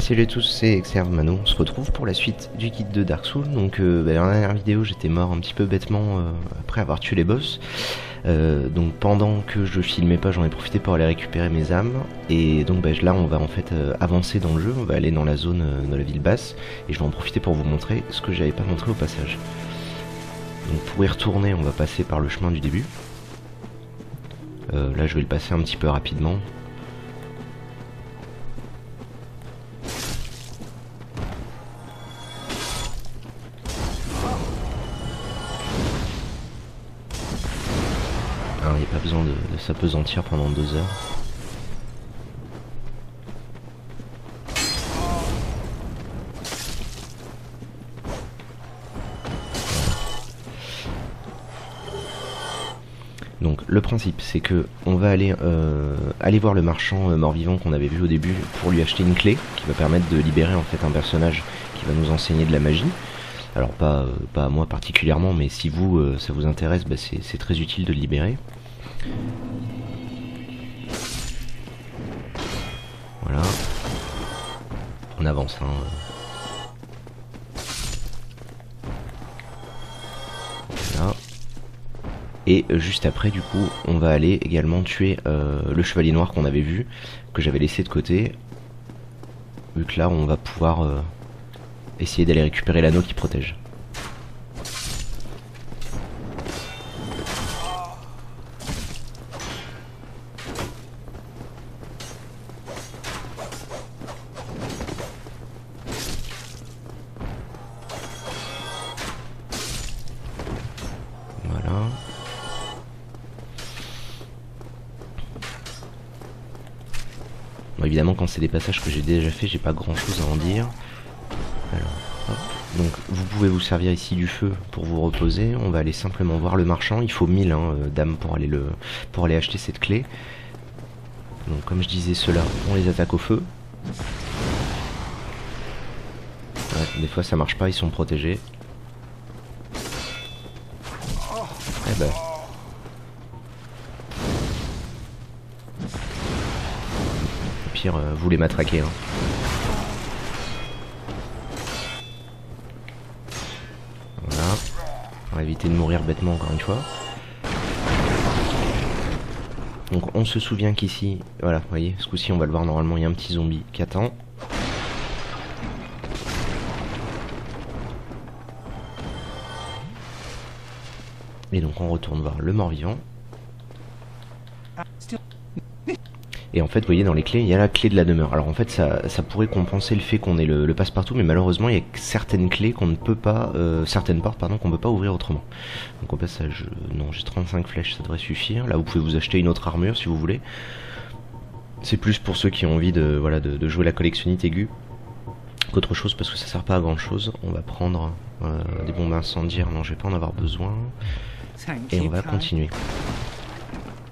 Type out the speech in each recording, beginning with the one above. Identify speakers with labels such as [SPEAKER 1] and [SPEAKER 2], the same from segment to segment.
[SPEAKER 1] salut à tous, c'est Exerve Mano. On se retrouve pour la suite du guide de Dark Souls. Donc, euh, bah, dans la dernière vidéo, j'étais mort un petit peu bêtement euh, après avoir tué les boss. Euh, donc, pendant que je filmais pas, j'en ai profité pour aller récupérer mes âmes. Et donc, bah, là, on va en fait avancer dans le jeu. On va aller dans la zone de la ville basse. Et je vais en profiter pour vous montrer ce que j'avais pas montré au passage. Donc, pour y retourner, on va passer par le chemin du début. Là, je vais le passer un petit peu rapidement. S'apesantir pendant deux heures. Donc le principe c'est que on va aller euh, aller voir le marchand euh, mort-vivant qu'on avait vu au début pour lui acheter une clé qui va permettre de libérer en fait un personnage qui va nous enseigner de la magie. Alors pas, euh, pas à moi particulièrement mais si vous ça vous intéresse bah, c'est très utile de le libérer. Voilà. On avance hein. Et euh, juste après, du coup, on va aller également tuer euh, le chevalier noir qu'on avait vu, que j'avais laissé de côté. Vu que là, on va pouvoir euh, essayer d'aller récupérer l'anneau qui protège. C'est des passages que j'ai déjà fait, j'ai pas grand chose à en dire. Alors. Donc, vous pouvez vous servir ici du feu pour vous reposer. On va aller simplement voir le marchand. Il faut 1000 hein, euh, dames pour aller, le, pour aller acheter cette clé. Donc, comme je disais, ceux-là, on les attaque au feu. Des fois, ça marche pas, ils sont protégés. Vous les matraquez. Hein. Voilà. On va éviter de mourir bêtement encore une fois. Donc on se souvient qu'ici, voilà, vous voyez, ce coup-ci on va le voir normalement, il y a un petit zombie qui attend. Et donc on retourne voir le mort-vivant. Et en fait, vous voyez, dans les clés, il y a la clé de la demeure. Alors en fait, ça, ça pourrait compenser le fait qu'on ait le, le passe-partout, mais malheureusement, il y a certaines clés qu'on ne peut pas, euh, certaines portes, pardon, qu'on ne peut pas ouvrir autrement. Donc au passage, euh, non, j'ai 35 flèches, ça devrait suffire. Là, vous pouvez vous acheter une autre armure si vous voulez. C'est plus pour ceux qui ont envie de, voilà, de, de jouer la collectionnite aiguë qu'autre chose parce que ça sert pas à grand chose. On va prendre euh, des bombes incendiaires, non, je vais pas en avoir besoin. Et on va continuer.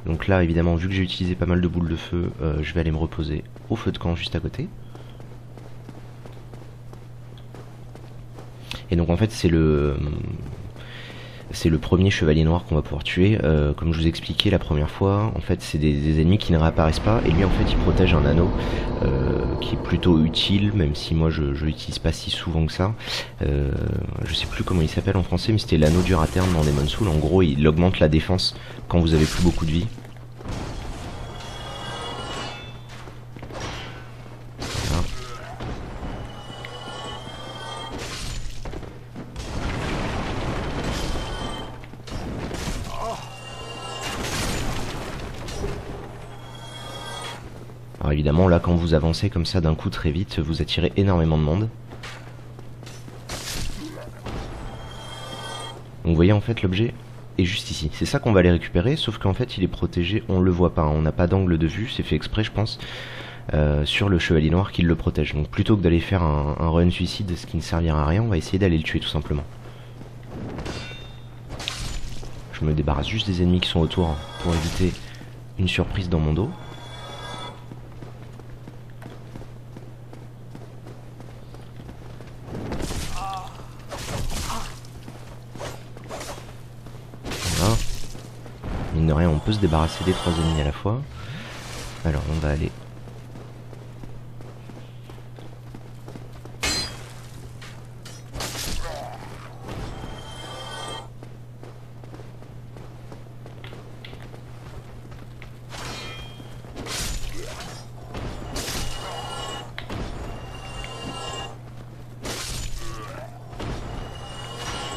[SPEAKER 1] Donc là, évidemment, vu que j'ai utilisé pas mal de boules de feu, euh, je vais aller me reposer au feu de camp juste à côté. Et donc en fait, c'est le c'est le premier chevalier noir qu'on va pouvoir tuer. Euh, comme je vous expliquais la première fois, en fait, c'est des, ennemis qui ne réapparaissent pas. Et lui, en fait, il protège un anneau euh, qui est plutôt utile, même si moi, je, je l'utilise pas si souvent que ça. Euh, je sais plus comment il s'appelle en français, mais c'était l'anneau du Raterne dans Demon's Soul. En gros, il augmente la défense quand vous avez plus beaucoup de vie. Évidemment, là, quand vous avancez comme ça d'un coup très vite, vous attirez énormément de monde. Donc vous voyez en fait l'objet est juste ici. C'est ça qu'on va aller récupérer, sauf qu'en fait il est protégé, on le voit pas, on n'a pas d'angle de vue, c'est fait exprès je pense, euh, sur le chevalier noir qui le protège. Donc plutôt que d'aller faire un, un run suicide, ce qui ne servira à rien, on va essayer d'aller le tuer tout simplement. Je me débarrasse juste des ennemis qui sont autour pour éviter une surprise dans mon dos. Voilà. Mine de rien, on peut se débarrasser des trois ennemis à la fois. Alors, on va aller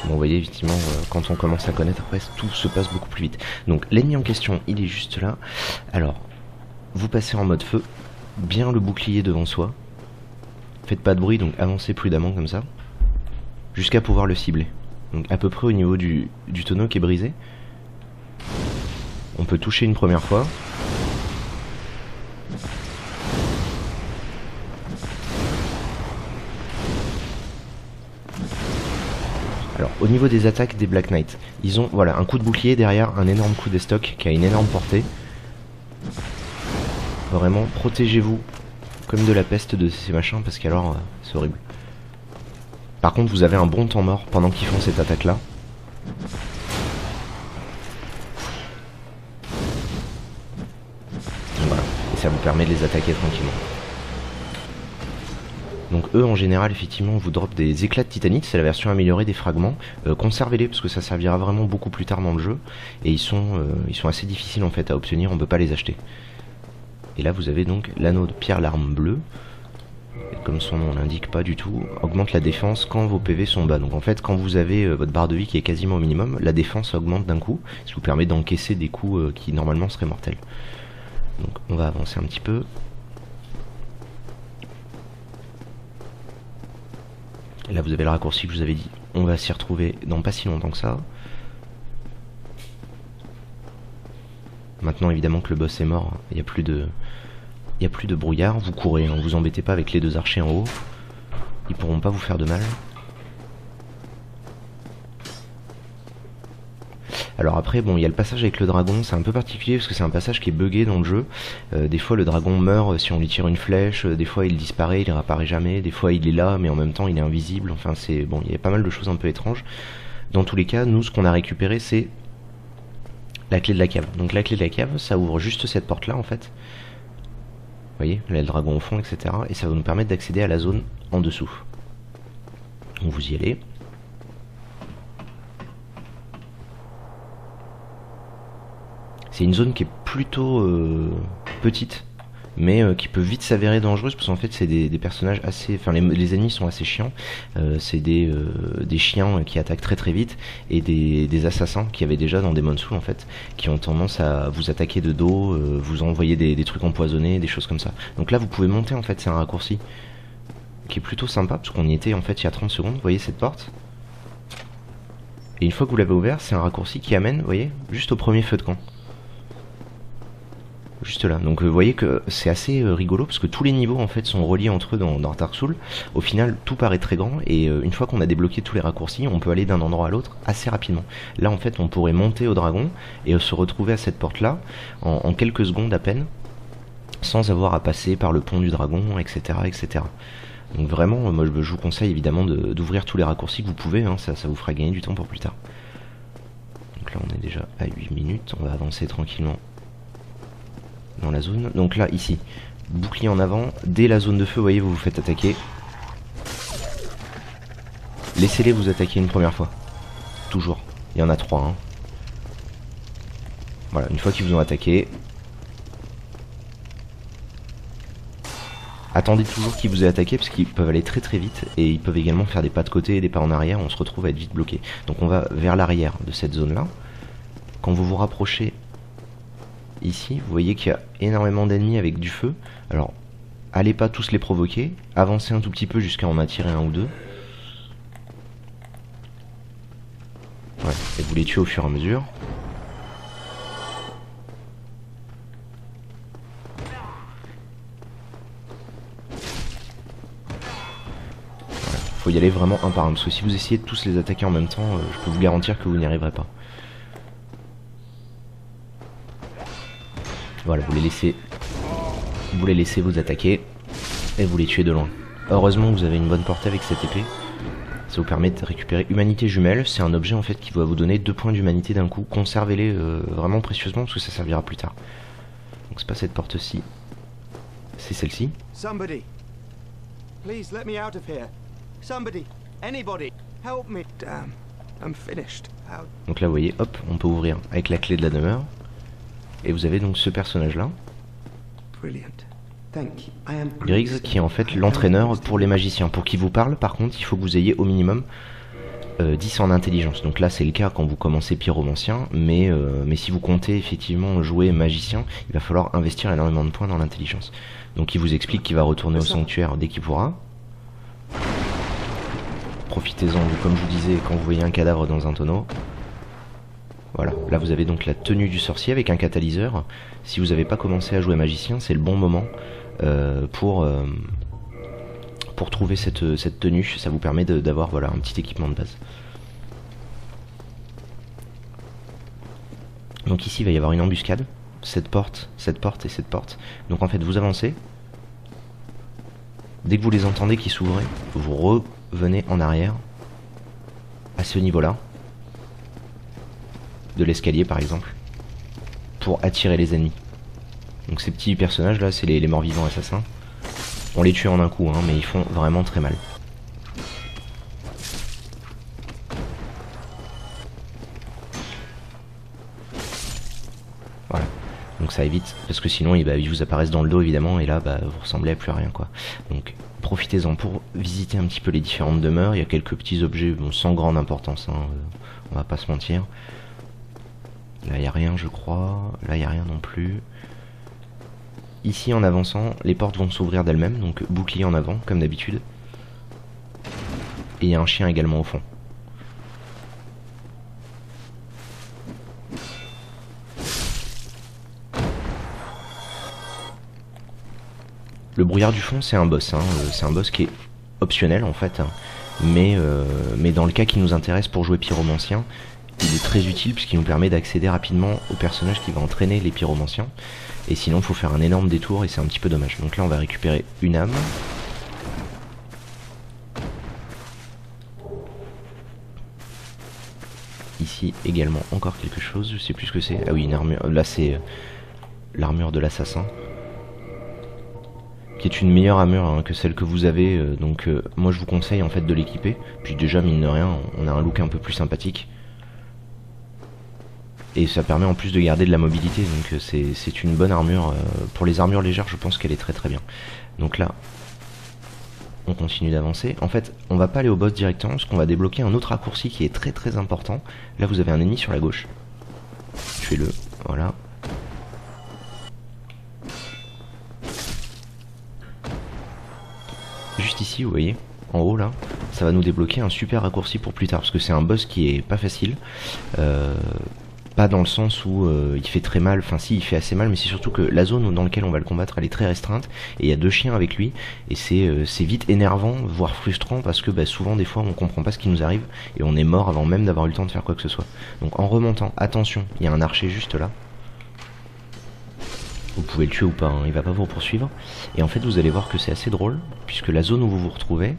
[SPEAKER 1] Bon, vous voyez, effectivement, euh, quand on commence à connaître, après, tout se passe beaucoup plus vite. Donc, l'ennemi en question, il est juste là. Alors, vous passez en mode feu, bien le bouclier devant soi. Faites pas de bruit, donc avancez prudemment comme ça. Jusqu'à pouvoir le cibler. Donc, à peu près au niveau du, du tonneau qui est brisé. On peut toucher une première fois. Niveau des attaques des Black Knight, ils ont voilà un coup de bouclier derrière un énorme coup d'estoc qui a une énorme portée. Vraiment, protégez-vous comme de la peste de ces machins parce qu'alors, euh, c'est horrible. Par contre, vous avez un bon temps mort pendant qu'ils font cette attaque-là. Voilà, et ça vous permet de les attaquer tranquillement. Donc eux en général effectivement vous drop des éclats de titanite, c'est la version améliorée des fragments. Euh, conservez-les parce que ça servira vraiment beaucoup plus tard dans le jeu. Et ils sont, euh, assez difficiles en fait à obtenir, on peut pas les acheter. Et là vous avez donc l'anneau de pierre l'arme bleue. comme son nom l'indique pas du tout, augmente la défense quand vos PV sont bas. Donc en fait quand vous avez euh, votre barre de vie qui est quasiment au minimum, la défense augmente d'un coup, ce qui vous permet d'encaisser des coups qui normalement seraient mortels. Donc on va avancer un petit peu. Là vous avez le raccourci que je vous avais dit. On va s'y retrouver dans pas si longtemps que ça. Maintenant évidemment que le boss est mort, il n'y a plus de. Il a plus de brouillard, vous courez, hein. vous embêtez pas avec les deux archers en haut. Ils pourront pas vous faire de mal. Alors après, bon, il y a le passage avec le dragon, c'est un peu particulier parce que c'est un passage qui est buggé dans le jeu. Euh, des fois, le dragon meurt si on lui tire une flèche, euh, des fois il disparaît, il réapparaît jamais, des fois il est là, mais en même temps il est invisible. Enfin, c'est bon, il y a pas mal de choses un peu étranges. Dans tous les cas, nous, ce qu'on a récupéré, c'est la clé de la cave. Donc la clé de la cave, ça ouvre juste cette porte-là, en fait. Vous voyez, là, le dragon au fond, etc. Et ça va nous permettre d'accéder à la zone en dessous. Donc vous y allez. C'est une zone qui est plutôt euh, petite, mais euh, qui peut vite s'avérer dangereuse parce qu'en fait c'est des, personnages assez, enfin les, ennemis sont assez chiants. Euh, c'est des, chiens qui attaquent très très vite et des, assassins qui avaient déjà dans Demon Soul en fait, qui ont tendance à vous attaquer de dos, vous envoyer des, des trucs empoisonnés, des choses comme ça. Donc là vous pouvez monter en fait, c'est un raccourci qui est plutôt sympa parce qu'on y était en fait il y a 30 secondes. Vous voyez cette porte Et une fois que vous l'avez ouvert, c'est un raccourci qui amène, vous voyez, juste au premier feu de camp juste là. Donc vous voyez que c'est assez euh, rigolo parce que tous les niveaux en fait sont reliés entre eux dans, dans Dark Souls. Au final, tout paraît très grand et euh, une fois qu'on a débloqué tous les raccourcis, on peut aller d'un endroit à l'autre assez rapidement. Là en fait, on pourrait monter au dragon et euh, se retrouver à cette porte là en, quelques secondes à peine, sans avoir à passer par le pont du dragon, etc., etc. Donc vraiment, moi je vous conseille évidemment d'ouvrir tous les raccourcis que vous pouvez, hein. ça, ça vous fera gagner du temps pour plus tard. Donc là on est déjà à 8 minutes, on va avancer tranquillement dans la zone. Donc là, ici, bouclier en avant. Dès la zone de feu, vous voyez, vous vous faites attaquer. Laissez-les vous attaquer une première fois. Toujours. Il y en a trois. Hein. Voilà, une fois qu'ils vous ont attaqué. Attendez toujours qu'ils vous aient attaqué parce qu'ils peuvent aller très très vite et ils peuvent également faire des pas de côté et des pas en arrière. On se retrouve à être vite bloqué. Donc on va vers l'arrière de cette zone là. Quand vous vous rapprochez ici, vous voyez qu'il y a énormément d'ennemis avec du feu. Alors, allez pas tous les provoquer, avancez un tout petit peu jusqu'à en attirer un ou deux. Ouais, et vous les tuez au fur et à mesure. faut y aller vraiment un par un, parce que si vous essayez de tous les attaquer en même temps, euh, je peux vous garantir que vous n'y arriverez pas. Voilà, vous les laissez, vous les laissez vous attaquer et vous les tuez de loin. Heureusement, vous avez une bonne portée avec cette épée. Ça vous permet de récupérer humanité jumelle. C'est un objet en fait qui va vous donner deux points d'humanité d'un coup. Conservez-les euh, vraiment précieusement parce que ça servira plus tard. Donc c'est pas cette porte-ci, c'est celle-ci. Donc là, vous voyez, hop, on peut ouvrir avec la clé de la demeure. Et vous avez donc ce personnage-là. Griggs, qui est en fait l'entraîneur pour les magiciens. Pour qu'il vous parle, par contre, il faut que vous ayez au minimum 10 en intelligence. Donc là c'est le cas quand vous commencez pyromancien, mais, mais si vous comptez effectivement jouer magicien, il va falloir investir énormément de points dans l'intelligence. Donc il vous explique qu'il va retourner au sanctuaire dès qu'il pourra. Profitez-en, comme je vous disais, quand vous voyez un cadavre dans un tonneau. Voilà, là vous avez donc la tenue du sorcier avec un catalyseur. Si vous n'avez pas commencé à jouer magicien, c'est le bon moment euh, pour, euh, pour trouver cette, cette, tenue. Ça vous permet d'avoir voilà, un petit équipement de base. Donc ici il va y avoir une embuscade. Cette porte, cette porte et cette porte. Donc en fait vous avancez. Dès que vous les entendez qui s'ouvrent, vous revenez en arrière à ce niveau-là de l'escalier par exemple, pour attirer les ennemis. Donc ces petits personnages là, c'est les, morts vivants assassins. On les tue en un coup, hein, mais ils font vraiment très mal. Voilà. Donc ça évite, parce que sinon bah, ils, vous apparaissent dans le dos évidemment, et là bah, vous ressemblez à plus à rien quoi. Donc profitez-en pour visiter un petit peu les différentes demeures. Il y a quelques petits objets sans grande importance, hein, euh, on va pas se mentir. Là, il n'y a rien, je crois. Là, il n'y a rien non plus. Ici, en avançant, les portes vont s'ouvrir d'elles-mêmes, donc bouclier en avant, comme d'habitude. Et il y a un chien également au fond. Le brouillard du fond, c'est un boss. Hein. Euh, c'est un boss qui est optionnel en fait. Hein. Mais, euh, mais dans le cas qui nous intéresse pour jouer pyromancien, il est très utile puisqu'il nous permet d'accéder rapidement au personnage qui va entraîner les pyromanciens. Et sinon, il faut faire un énorme détour et c'est un petit peu dommage. Donc là, on va récupérer une âme. Ici également encore quelque chose, je sais plus ce que c'est. Ah oui, une armure. Là, c'est euh, l'armure de l'assassin qui est une meilleure armure hein, que celle que vous avez euh, donc euh, moi je vous conseille en fait de l'équiper puis déjà mine de rien on a un look un peu plus sympathique et ça permet en plus de garder de la mobilité, donc euh, c'est une bonne armure. Euh, pour les armures légères, je pense qu'elle est très très bien. Donc là, on continue d'avancer. En fait, on va pas aller au boss directement, parce qu'on va débloquer un autre raccourci qui est très très important. Là, vous avez un ennemi sur la gauche. Tuez-le, voilà. Juste ici, vous voyez, en haut là, ça va nous débloquer un super raccourci pour plus tard, parce que c'est un boss qui est pas facile. Euh, pas dans le sens où euh, il fait très mal, enfin si il fait assez mal, mais c'est surtout que la zone dans laquelle on va le combattre elle est très restreinte et il y a deux chiens avec lui et c'est euh, vite énervant, voire frustrant parce que bah, souvent des fois on comprend pas ce qui nous arrive et on est mort avant même d'avoir eu le temps de faire quoi que ce soit. Donc en remontant, attention, il y a un archer juste là. Vous pouvez le tuer ou pas, hein, il va pas vous poursuivre. Et en fait vous allez voir que c'est assez drôle puisque la zone où vous vous retrouvez, vous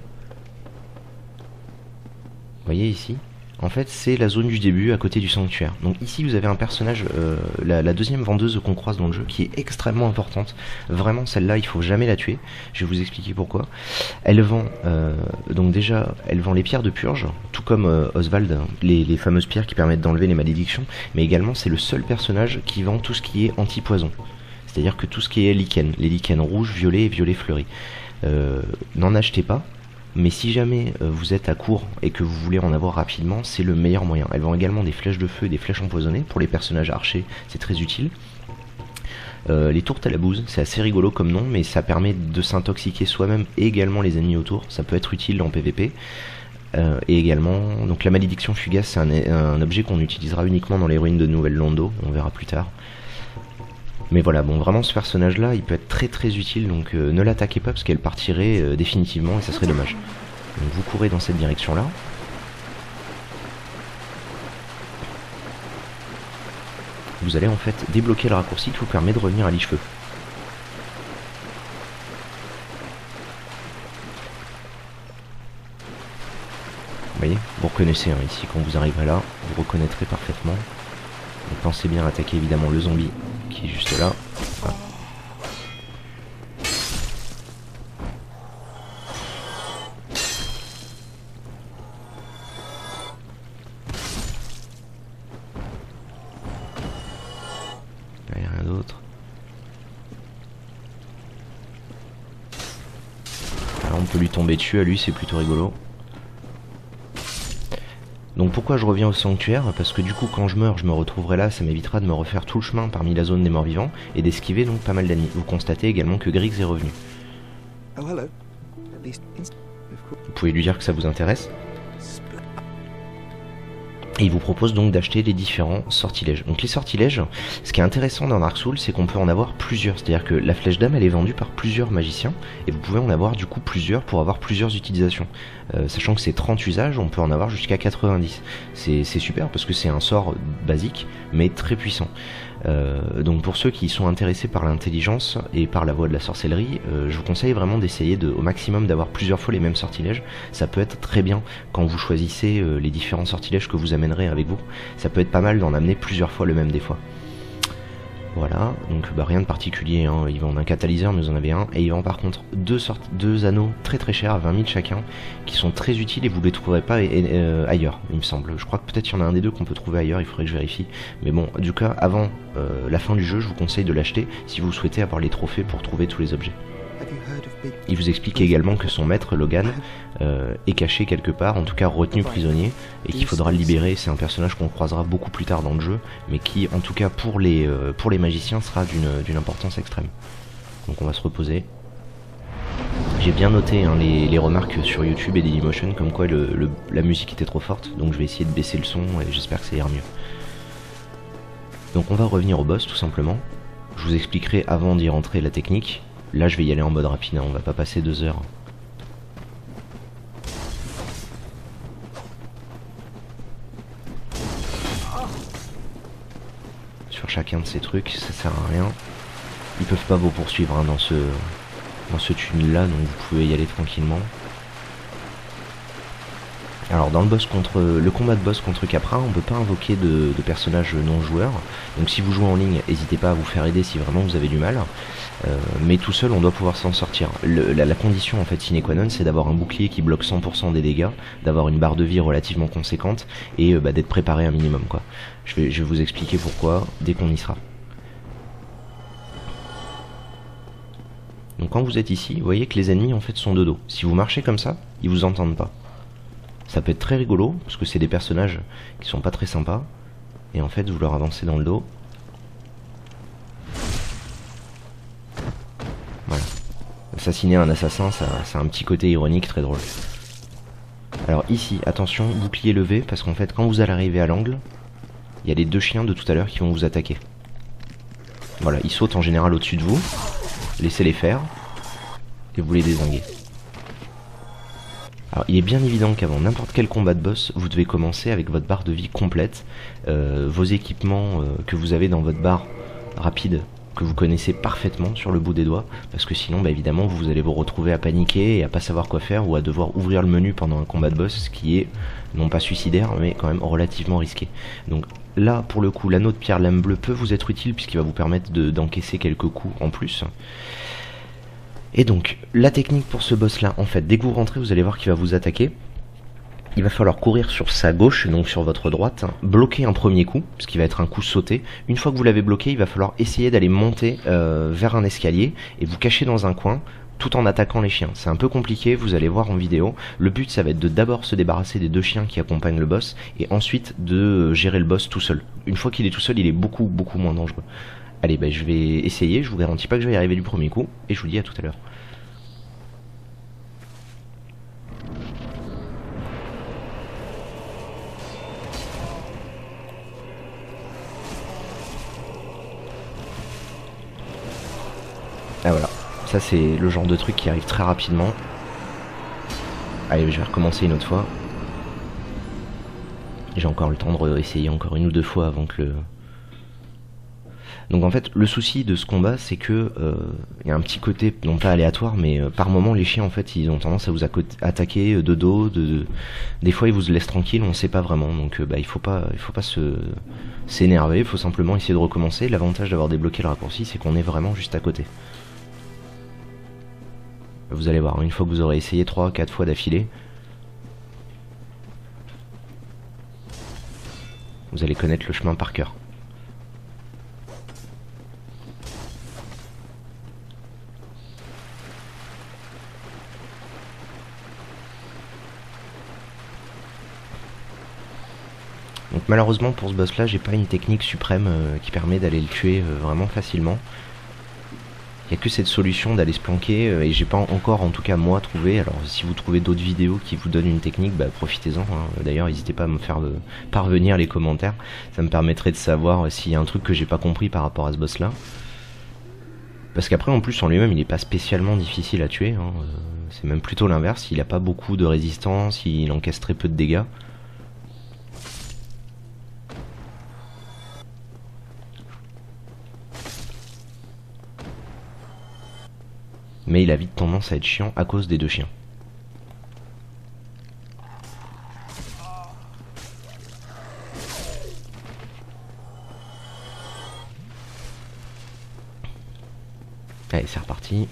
[SPEAKER 1] voyez ici, en fait c'est la zone du début à côté du sanctuaire. Donc ici vous avez un personnage, euh, la, deuxième vendeuse qu'on croise dans le jeu, qui est extrêmement importante. Vraiment celle-là il faut jamais la tuer. Je vais vous expliquer pourquoi. Elle vend, euh, donc déjà elle vend les pierres de purge, tout comme euh, Oswald, les, fameuses pierres qui permettent d'enlever les malédictions, mais également c'est le seul personnage qui vend tout ce qui est anti-poison. C'est-à-dire que tout ce qui est lichen, les lichens rouges, violets et violets fleuris. N'en achetez pas, mais si jamais euh, vous êtes à court et que vous voulez en avoir rapidement, c'est le meilleur moyen. Elles vend également des flèches de feu et des flèches empoisonnées. Pour les personnages archers, c'est très utile. Euh, les tourtes à la bouse, c'est assez rigolo comme nom, mais ça permet de s'intoxiquer soi-même et également les ennemis autour. Ça peut être utile en PvP. Euh, et également, donc la malédiction fugace, c'est un, un, objet qu'on utilisera uniquement dans les ruines de Nouvelle Londo, on verra plus tard. Mais voilà, bon, vraiment ce personnage-là, il peut être très très utile, donc euh, ne l'attaquez pas parce qu'elle partirait euh, définitivement et ça serait dommage. Donc vous courez dans cette direction-là. Vous allez en fait débloquer le raccourci qui vous permet de revenir à l'Icheveux. Vous voyez, vous reconnaissez hein, ici quand vous arriverez là, vous reconnaîtrez parfaitement. pensez bien à attaquer évidemment le zombie juste là. Rien d'autre. Alors on peut lui tomber dessus à lui, c'est plutôt rigolo. Donc pourquoi je reviens au sanctuaire? Parce que du coup quand je meurs je me retrouverai là, ça m'évitera de me refaire tout le chemin parmi la zone des morts vivants et d'esquiver donc pas mal d'ennemis. Vous constatez également que Griggs est revenu.
[SPEAKER 2] Least
[SPEAKER 1] Vous pouvez lui dire que ça vous intéresse? Et il vous propose donc d'acheter les différents sortilèges. Donc les sortilèges, ce qui est intéressant dans Dark Souls, c'est qu'on peut en avoir plusieurs. C'est-à-dire que la flèche d'âme, elle est vendue par plusieurs magiciens, et vous pouvez en avoir du coup plusieurs pour avoir plusieurs utilisations. Euh, sachant que c'est 30 usages, on peut en avoir jusqu'à 90. C'est super parce que c'est un sort basique, mais très puissant. Euh, donc pour ceux qui sont intéressés par l'intelligence et par la voie de la sorcellerie, euh, je vous conseille vraiment d'essayer de, au maximum d'avoir plusieurs fois les mêmes sortilèges. Ça peut être très bien quand vous choisissez euh, les différents sortilèges que vous amènerez avec vous. Ça peut être pas mal d'en amener plusieurs fois le même des fois. Voilà, donc bah, rien de particulier, hein. ils vendent un catalyseur mais vous en avez un, et ils vendent par contre deux, sortes, deux anneaux très très chers, à 20 000 chacun, qui sont très utiles et vous les trouverez pas euh, ailleurs, il me semble. Je crois que peut-être il y en a un des deux qu'on peut trouver ailleurs, il faudrait que je vérifie. Mais bon, du cas, avant euh, la fin du jeu, je vous conseille de l'acheter si vous souhaitez avoir les trophées pour trouver tous les objets. Il vous explique également que son maître, Logan, euh, est caché quelque part, en tout cas retenu prisonnier, et qu'il faudra le libérer. C'est un personnage qu'on croisera beaucoup plus tard dans le jeu, mais qui, en tout cas pour les, euh, pour les magiciens, sera d'une importance extrême. Donc on va se reposer. J'ai bien noté hein, les, les remarques sur YouTube et Dailymotion, comme quoi le- le- la musique était trop forte, donc je vais essayer de baisser le son et j'espère que ça ira mieux. Donc on va revenir au boss tout simplement. Je vous expliquerai avant d'y rentrer la technique. Là je vais y aller en mode rapide, hein, on va pas passer deux heures. Sur chacun de ces trucs, ça sert à rien. Ils peuvent pas vous poursuivre hein, dans ce dans ce tunnel là, donc vous pouvez y aller tranquillement. Alors dans le boss contre le combat de boss contre Capra, on peut pas invoquer de, personnages non joueurs. Donc si vous jouez en ligne, n'hésitez pas à vous faire aider si vraiment vous avez du mal. Euh, mais tout seul, on doit pouvoir s'en sortir. La, condition en fait sine qua non, c'est d'avoir un bouclier qui bloque 100% des dégâts, d'avoir une barre de vie relativement conséquente et euh, bah, d'être préparé un minimum quoi. Je vais, je vais vous expliquer pourquoi dès qu'on y sera. Donc quand vous êtes ici, vous voyez que les ennemis en fait sont de dos. Si vous marchez comme ça, ils vous entendent pas. Ça peut être très rigolo, parce que c'est des personnages qui sont pas très sympas. Et en fait, vous leur avancez dans le dos. Voilà. Assassiner un assassin, ça, a un petit côté ironique très drôle. Alors ici, attention, bouclier levé, parce qu'en fait, quand vous allez arriver à l'angle, il y a les deux chiens de tout à l'heure qui vont vous attaquer. Voilà, ils sautent en général au-dessus de vous. Laissez-les faire. Et vous les désinguez. Alors, il est bien évident qu'avant n'importe quel combat de boss, vous devez commencer avec votre barre de vie complète, euh, vos équipements euh, que vous avez dans votre barre rapide, que vous connaissez parfaitement sur le bout des doigts, parce que sinon, bah, évidemment, vous allez vous retrouver à paniquer et à pas savoir quoi faire, ou à devoir ouvrir le menu pendant un combat de boss, ce qui est non pas suicidaire, mais quand même relativement risqué. Donc là, pour le coup, l'anneau de pierre lame bleue peut vous être utile, puisqu'il va vous permettre de- d'encaisser quelques coups en plus. Et donc, la technique pour ce boss là, en fait, dès que vous rentrez, vous allez voir qu'il va vous attaquer. Il va falloir courir sur sa gauche, donc sur votre droite, hein, bloquer un premier coup, ce qui va être un coup sauté. Une fois que vous l'avez bloqué, il va falloir essayer d'aller monter euh, vers un escalier et vous cacher dans un coin tout en attaquant les chiens. C'est un peu compliqué, vous allez voir en vidéo. Le but, ça va être de d'abord se débarrasser des deux chiens qui accompagnent le boss et ensuite de gérer le boss tout seul. Une fois qu'il est tout seul, il est beaucoup, beaucoup moins dangereux. Allez, ben, je vais essayer, je vous garantis pas que je vais y arriver du premier coup et je vous dis à tout à l'heure. Ah voilà, ça c'est le genre de truc qui arrive très rapidement. Allez, je vais recommencer une autre fois. J'ai encore le temps de réessayer encore une ou deux fois avant que le... Donc en fait, le souci de ce combat, c'est que euh, il y a un petit côté non pas aléatoire, mais euh, par moment les chiens en fait, ils ont tendance à vous attaquer euh, de dos, de, de- des fois ils vous laissent tranquille, on sait pas vraiment. Donc bah il faut pas, il faut pas se s'énerver, il faut simplement essayer de recommencer. L'avantage d'avoir débloqué le raccourci, c'est qu'on est vraiment juste à côté. Vous allez voir, une fois que vous aurez essayé 3-4 fois d'affilée, vous allez connaître le chemin par cœur. Donc malheureusement pour ce boss là j'ai pas une technique suprême euh, qui permet d'aller le tuer euh, vraiment facilement. Il n'y a que cette solution d'aller se planquer euh, et j'ai pas encore en tout cas moi trouvé. Alors si vous trouvez d'autres vidéos qui vous donnent une technique, bah, profitez-en. hein. D'ailleurs n'hésitez pas à me faire parvenir les commentaires. Ça me permettrait de savoir s'il y a un truc que j'ai pas compris par rapport à ce boss là. Parce qu'après en plus en lui-même il n'est pas spécialement difficile à tuer. hein. C'est même plutôt l'inverse. Il a pas beaucoup de résistance, il encaisse très peu de dégâts. Mais il a vite tendance à être chiant à cause des deux chiens. Allez, c'est reparti.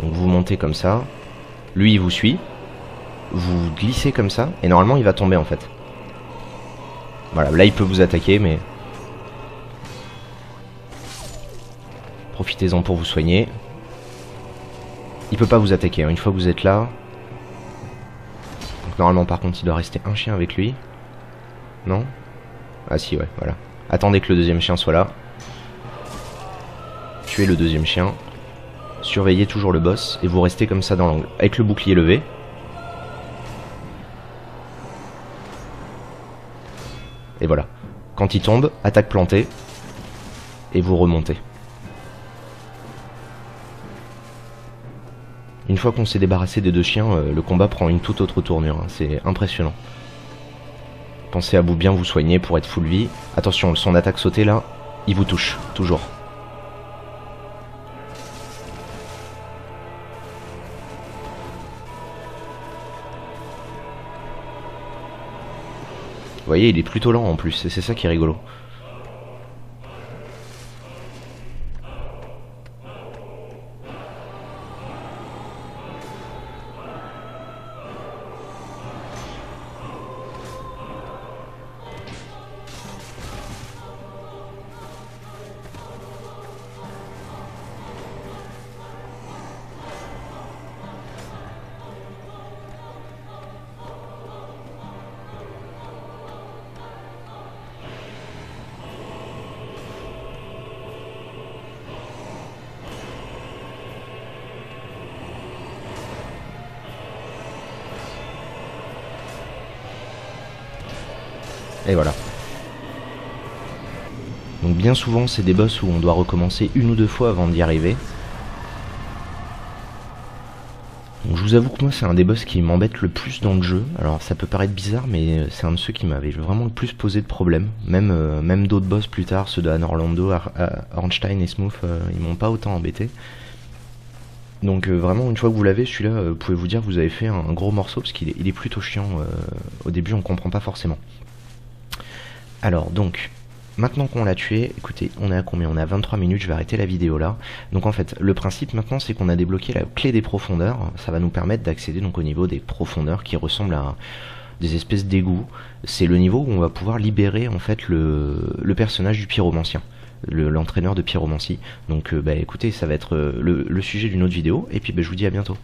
[SPEAKER 1] Donc vous montez comme ça. Lui, il vous suit. Vous glissez comme ça. Et normalement, il va tomber en fait. Voilà, là il peut vous attaquer, mais... Profitez-en pour vous soigner. Il peut pas vous attaquer, hein, une fois que vous êtes là. Donc normalement par contre il doit rester un chien avec lui. Non? Ah si ouais, voilà. Attendez que le deuxième chien soit là. Tuez le deuxième chien. Surveillez toujours le boss et vous restez comme ça dans l'angle. Avec le bouclier levé. Et voilà. Quand il tombe, attaque plantée. Et vous remontez. Une fois qu'on s'est débarrassé des deux chiens, euh, le combat prend une toute autre tournure. hein. C'est impressionnant. Pensez à vous bien vous soigner pour être full vie. Attention, son attaque sautée là, il vous touche, toujours. Voyez, il est plutôt lent en plus, et c'est ça qui est rigolo. Et voilà. Donc bien souvent c'est des boss où on doit recommencer une ou deux fois avant d'y arriver. Donc je vous avoue que moi c'est un des boss qui m'embête le plus dans le jeu. Alors ça peut paraître bizarre mais c'est un de ceux qui m'avait vraiment le plus posé de problèmes. Même, euh, même d'autres boss plus tard, ceux de Anne Orlando, Ar et Smooth, euh, ils m'ont pas autant embêté. Donc euh, vraiment une fois que vous l'avez celui-là, euh, vous pouvez vous dire que vous avez fait un, gros morceau parce qu'il est, est plutôt chiant. euh, au début on comprend pas forcément. Alors donc, maintenant qu'on l'a tué, écoutez, on est à combien? On est à 23 minutes, je vais arrêter la vidéo là. Donc en fait, le principe maintenant c'est qu'on a débloqué la clé des profondeurs. Ça va nous permettre d'accéder donc au niveau des profondeurs qui ressemblent à des espèces d'égouts. C'est le niveau où on va pouvoir libérer en fait le, personnage du pyromancien. le- L'entraîneur de pyromancie. Donc euh, bah écoutez, ça va être euh, le, le sujet d'une autre vidéo. Et puis bah, je vous dis à bientôt.